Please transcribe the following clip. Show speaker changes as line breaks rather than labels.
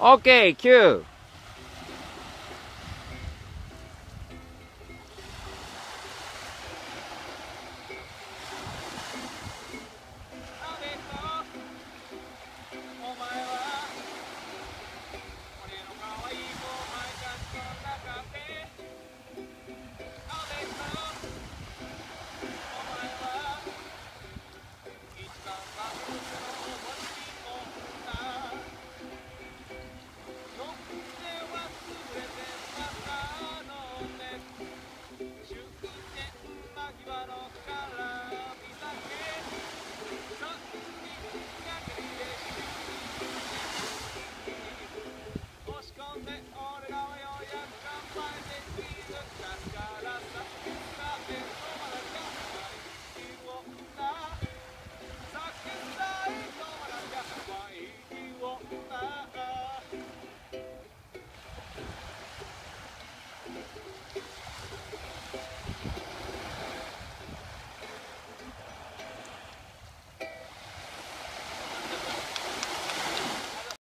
Okay, Q.
Thank you.